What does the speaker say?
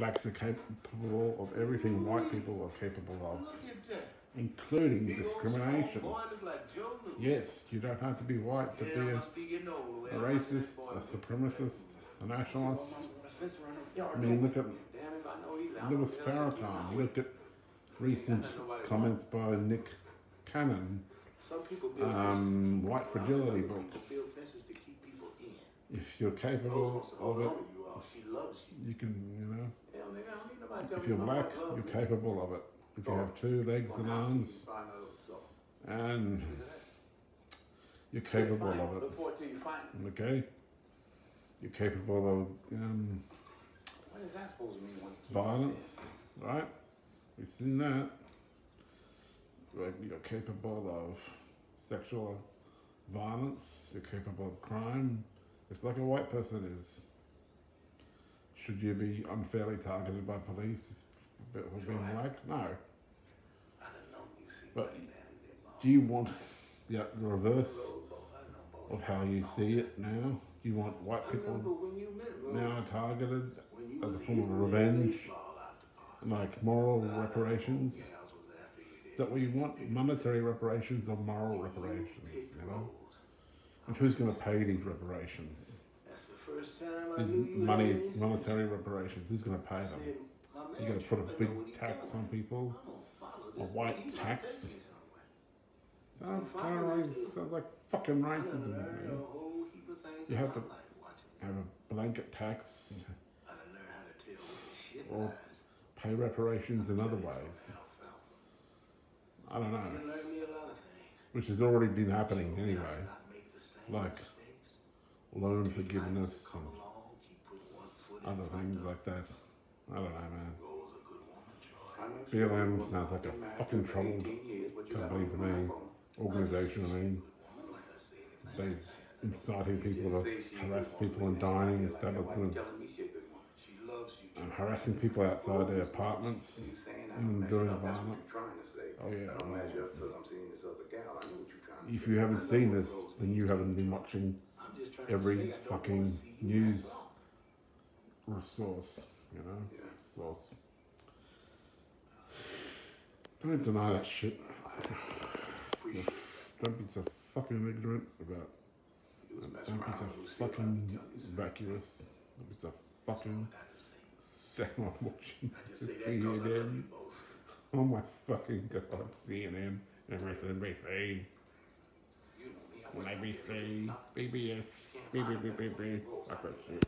blacks are capable of everything white people are capable of, Look at that. including discrimination. small Boy, look like Joe Louis. Yes, you don't have to be white to be a, must be getting old. a racist, a supremacist, a nationalist. I mean, look at Damn if I know either. Louis don't know what Farrakhan. Look at recent comments by Nick Cannon, Some people build um. White Fragility book. people build fences to keep people in. If you're capable of it, on to you all. She loves you. you can, you know. Hell, nigga, I don't need nobody If you're black, you're capable of it. If you have two legs and arms Find a little soul. and you're capable of it, Look forward to you find it. okay? You're capable of um, What is that supposed to mean? when you violence, right? We've seen that. You're capable of sexual violence. You're capable of crime. It's like a white person is. Should you be unfairly targeted by police for being black? No. I don't know. You see, But Do you want the, the reverse Rose, boy, I know, boy. of how you see it now? Do you want white people remember when you met Rose, now targeted as a form of revenge? baseball out the park. like moral reparations? Is that what you want? Monetary reparations or moral reparations? You know? And who's going to pay these reparations? These knew you money, had any sense. monetary reparations. Who's going to pay them? said, my man You're going to put a big know what he tax on people. I'm gonna follow A white nigga. He gonna tax? take me somewhere. Sounds kind of like sounds like fucking racism. learned Man. a whole heap of things You have to- Have a blanket tax, I done learned how to tell when shit Or- pay reparations in other ways. I don't know. done learned me a lot of things. Which has already been happening anyway. I not make the same Like. Loan forgiveness and other things like that. I don't know, man. BLM sounds like a fucking troubled 18 years, but you got company to me. Organization, I mean, I- inciting people to harass people in dining establishments and harassing people outside their apartments. Even what violence. Oh yeah. Well, If you haven't seen this, then you haven't been watching every say I don't fucking wanna see you news resource, you know, source. Don't deny that shit. Don't be so fucking ignorant about. You was messing Don't be so around with Lucille, fucking I'm telling you, son. vacuous. Don't be so fucking all I gotta sad on watching I just say that 'cause I love CNN. Oh my fucking god, CNN, MSNBC, You know me, I wouldn't ABC, BBS, Bim, bim, bim, bim, bim.